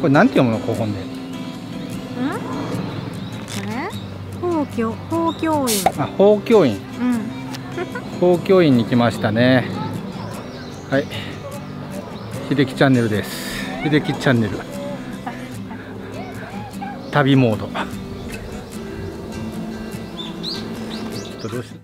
これなんて読むのここで法教法教員あ法教員うん。法教員に来ましたね。はい。秀樹チャンネルです。秀樹チャンネル。旅モード。ちょっとどうし動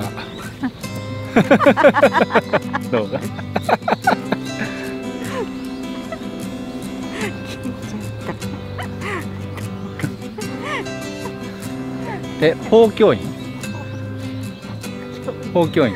画動画え法教員？法教員